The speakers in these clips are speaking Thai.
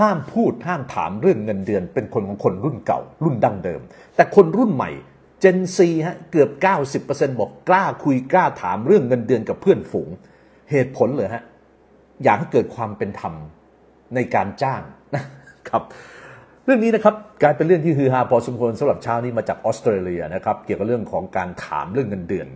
ห้ามพูดห้ามถามเรื่องเงินเดือน เป็นคนของคนรุ่นเก่า รุ่นดั้งเดิม แต่คนรุ่นใหม่ Gen Z ฮะเกือบ 90%บอกกล้าคุยกล้าถามเรื่องเงินเดือนกับเพื่อนฝูง เหตุผลเลยฮะอยากให้เกิดความเป็นธรรมในการจ้างนะครับเรื่องนี้นะครับกลายเป็นเรื่องที่ฮือฮาพอสมควรสำหรับเช้านี้มาจากออสเตรเลียนะครับเกี่ยวกับเรื่องของการถามเรื่องเงินเดือน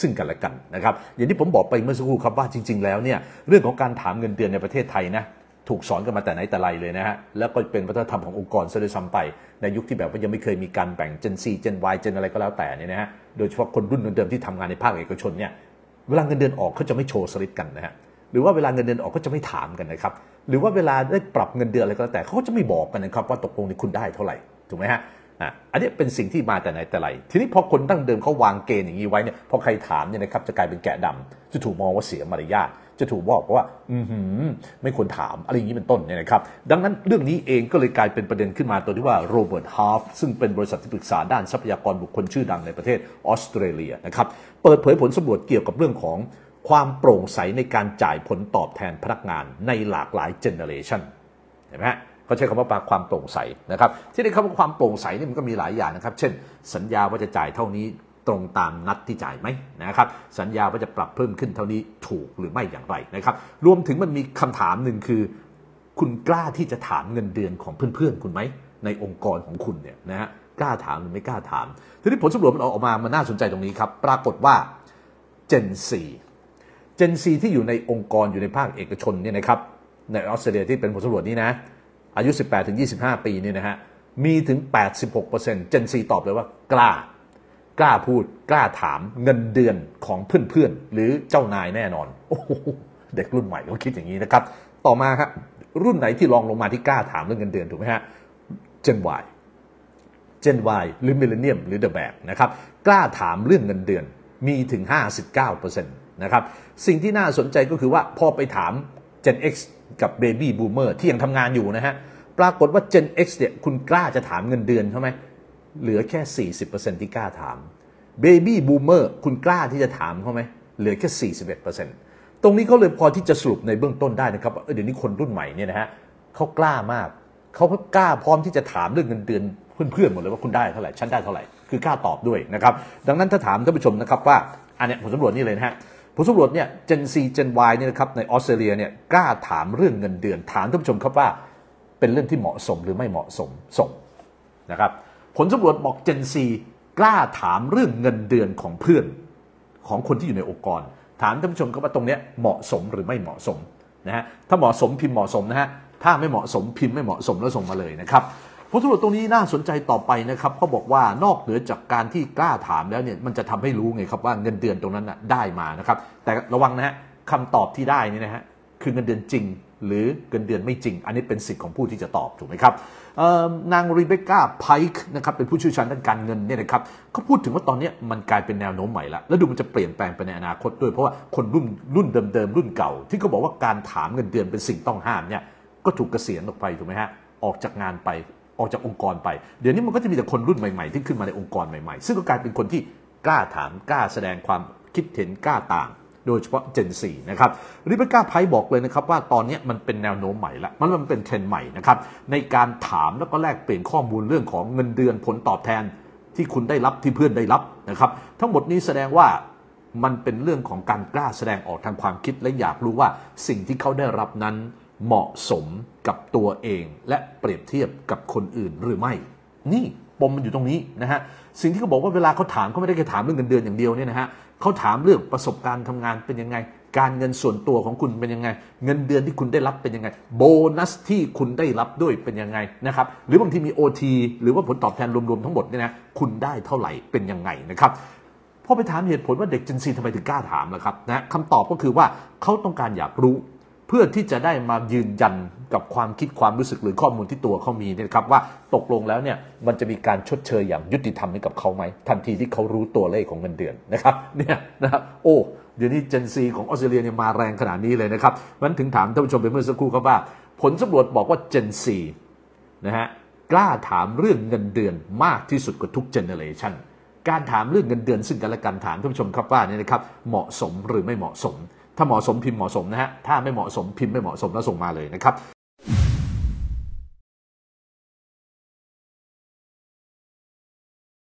ซึ่งกันและกันนะครับอย่างที่ผมบอกไปเมื่อสักครู่ครับว่าจริง ๆ แล้วเนี่ยเรื่องของการถามเงินเดือนในประเทศไทยนะ ถูกสอนกันมาแต่ไหนแต่ไรเลยนะฮะ แล้วก็เป็นวัฒนธรรมขององค์กรซะด้วยซ้ำไป ในยุคที่แบบว่ายังไม่เคยมีการแบ่งเจนซีเจนวายเจนอะไรก็แล้วแต่เนี่ยนะฮะ โดยเฉพาะคนรุ่นเดิมที่ทำงานในภาคเอกชนเนี่ย เวลาเงินเดือนออกเขาจะไม่โชว์สลิปกันนะฮะ หรือว่าเวลาเงินเดือนออกก็จะไม่ถามกันนะครับ หรือว่าเวลาได้ปรับเงินเดือนอะไรก็แล้วแต่เขาก็จะไม่บอกกันนะครับว่าตกลงนี่คุณได้เท่าไหร่ ถูกไหมฮะ อันนี้เป็นสิ่งที่มาแต่ไหนแต่ไร ทีนี้พอคนตั้งเดิมเขาวางเกณฑ์อย่างนี้ไว้เนี่ยพอใครถามเนี่ยนะครับจะกลายเป็นแกะดำจะถูกมองว่าเสียมารยาทจะถูกบอกว่า อือหือไม่ควรถามอะไรอย่างนี้เป็นต้นเนี่ยนะครับ ดังนั้นเรื่องนี้เองก็เลยกลายเป็นประเด็นขึ้นมาตัวที่ว่า Robert Half ซึ่งเป็นบริษัทที่ปรึกษาด้านทรัพยากรบุคคลชื่อดังในประเทศออสเตรเลียนะครับเปิดเผยผลสำรวจเกี่ยวกับเรื่องของความโปร่งใสในการจ่ายผลตอบแทนพนักงานในหลากหลายเจเนอเรชันเห็นไหมฮะ เขาใช้คำว่าความโปร่งใสนะครับ ที่ได้คำว่าความโปร่งใสนี่มันก็มีหลายอย่างนะครับ เช่น สัญญาว่าจะจ่ายเท่านี้ตรงตามนัดที่จ่ายไหมนะครับ สัญญาว่าจะปรับเพิ่มขึ้นเท่านี้ถูกหรือไม่อย่างไรนะครับ รวมถึงมันมีคำถามหนึ่งคือ คุณกล้าที่จะถามเงินเดือนของเพื่อนๆคุณไหมในองค์กรของคุณเนี่ยนะฮะกล้าถามหรือไม่กล้าถาม ทีนี้ผลสำรวจมันออกมามันน่าสนใจตรงนี้ครับ ปรากฏว่า Gen 4 Gen 4ที่อยู่ในองค์กรอยู่ในภาคเอกชนเนี่ยนะครับในออสเตรเลียที่เป็นผลสำรวจนี้นะ อายุ 18ถึง25 ปีเนี่ยนะฮะมีถึง 86% Gen 4ตอบเลยว่ากล้า กล้าพูดกล้าถามเงินเดือนของเพื่อนๆ หรือเจ้านายแน่นอน โอ้โหเด็กรุ่นใหม่เขาคิดอย่างนี้นะครับ ต่อมาครับรุ่นไหนที่ลองลงมาที่กล้าถามเรื่องเงินเดือนถูกไหมฮะ Gen Y Gen Y หรือ Millennium หรือ The Bag นะครับกล้าถามเรื่องเงินเดือนมีถึง 59%นะครับสิ่งที่น่าสนใจก็คือว่าพอไปถาม Gen X กับ Baby Boomer ที่ยังทำงานอยู่นะฮะ ปรากฏว่า Gen X เนี่ยคุณกล้าจะถามเงินเดือนเขาไหมเหลือแค่ 40%ที่กล้าถาม Baby Boomer คุณกล้าที่จะถามเขาไหมเหลือแค่ 41%ตรงนี้เขาเลยพอที่จะสรุปในเบื้องต้นได้นะครับเออเดี๋ยวนี้คนรุ่นใหม่เนี่ยนะฮะเขากล้ามากเขาก็กล้าพร้อมที่จะถามเรื่องเงินเดือนเพื่อนๆหมดเลยว่าคุณได้เท่าไหร่ฉันได้เท่าไหร่คือกล้าตอบด้วยนะครับดังนั้นถ้าถามท่านผู้ชมนะครับว่าอันเนี้ยผลสำรวจนี่เลยนะฮะผลสำรวจเนี่ย Gen C Gen Y เนี่ยนะครับในออสเตรเลียเนี่ยกล้าถามเรื่องเงินเดือน ถามท่านผู้ชมครับว่า เป็นเรื่องที่เหมาะสมหรือไม่เหมาะสมส่งนะครับผลสำรวจบอก Gen C กล้าถามเรื่องเงินเดือนของเพื่อนของคนที่อยู่ในองค์กร ถามท่านผู้ชมครับว่าตรงนี้เหมาะสมหรือไม่เหมาะสมนะฮะถ้าเหมาะสมพิมพ์เหมาะสมนะฮะถ้าไม่เหมาะสมพิมพ์ไม่เหมาะสมแล้วส่งมาเลยนะครับผลสำรวจตรงนี้น่าสนใจต่อไปนะครับเขาบอกว่านอกเหนือจากการที่กล้าถามแล้วเนี่ยมันจะทำให้รู้ไงครับว่าเงินเดือนตรงนั้นนะได้มานะครับแต่ระวังนะฮะคำตอบที่ได้นี่นะฮะคือเงินเดือนจริง หรือเงินเดือนไม่จริง อันนี้เป็นสิทธิ์ของผู้ที่จะตอบถูกไหมครับนางรีเบคก้าไพค์นะครับเป็นผู้เชี่ยวชาญด้านการเงินเนี่ยนะครับเขาพูดถึงว่าตอนนี้มันกลายเป็นแนวโน้มใหม่แล้วแล้วดูมันจะเปลี่ยนแปลงไปในอนาคตด้วยเพราะว่าคนรุ่นรุ่นเดิมๆรุ่นเก่า ที่เขาบอกว่าการถามเงินเดือนเป็นสิ่งต้องห้ามเนี่ยก็ถูกเกษียณออกไปถูกไหมฮะออกจากงานไปออกจากองค์กรไป เดี๋ยวนี้มันก็จะมีแต่คนรุ่นใหม่ๆ ที่ขึ้นมาในองค์กรใหม่ๆ ซึ่งก็กลายเป็นคนที่กล้าถามกล้าแสดงความคิดเห็นกล้าต่าง โดยเฉพาะ Gen 4นะครับริเบก้าไพบอกเลยนะครับว่าตอนนี้มันเป็นแนวโน้มใหม่ละมันมันเป็นเทรนด์ใหม่นะครับในการถามแล้วก็แลกเปลี่ยนข้อมูลเรื่องของเงินเดือนผลตอบแทนที่คุณได้รับที่เพื่อนได้รับนะครับทั้งหมดนี้แสดงว่ามันเป็นเรื่องของการกล้าแสดงออกทางความคิดและอยากรู้ว่าสิ่งที่เขาได้รับนั้นเหมาะสมกับตัวเองและเปรียบเทียบกับคนอื่นหรือไม่ นี่ ปมมันอยู่ตรงนี้นะฮะสิ่งที่เขาบอกว่าเวลาเขาถามเขาไม่ได้แค่ถามเรื่องเงินเดือนอย่างเดียวเนี่ยนะฮะเขาถามเรื่องประสบการณ์ทำงานเป็นยังไง การเงินส่วนตัวของคุณเป็นยังไง เงินเดือนที่คุณได้รับเป็นยังไง โบนัสที่คุณได้รับด้วยเป็นยังไงนะครับหรือบางทีมี OT หรือว่าผลตอบแทนรวมๆทั้งหมดเนี่ยนะคุณได้เท่าไหร่เป็นยังไงนะครับพอไปถามเหตุผลว่าเด็ก Gen Z ทำไมถึงกล้าถามล่ะครับนะคำตอบก็คือว่าเขาต้องการอยากรู้ เพื่อที่จะได้มายืนยันกับความคิดความรู้สึกหรือข้อมูลที่ตัวเขามีเนี่ยครับว่าตกลงแล้วเนี่ยมันจะมีการชดเชยอย่างยุติธรรมให้กับเขาไหมทันทีที่เขารู้ตัวเลขของเงินเดือนนะครับเนี่ยนะครับโอ้เดี๋ยวนี้เจนซีของออสเตรเลียเนี่ยมาแรงขนาดนี้เลยนะครับมันถึงถามท่านผู้ชมไปเมื่อสักครู่ครับว่า ผลสำรวจบอกว่าเจนซีนะฮะกล้าถามเรื่องเงินเดือนมากที่สุดกว่าทุกเจเนเรชันการถามเรื่องเงินเดือนซึ่งกันและกันถามท่านผู้ชมครับว่าเนี่ยนะครับเหมาะสมหรือไม่เหมาะสม ถ้าเหมาะสมพิมพ์เหมาะสมนะฮะถ้าไม่เหมาะสมพิมพ์ไม่เหมาะสมแล้วส่งมาเลยนะครับ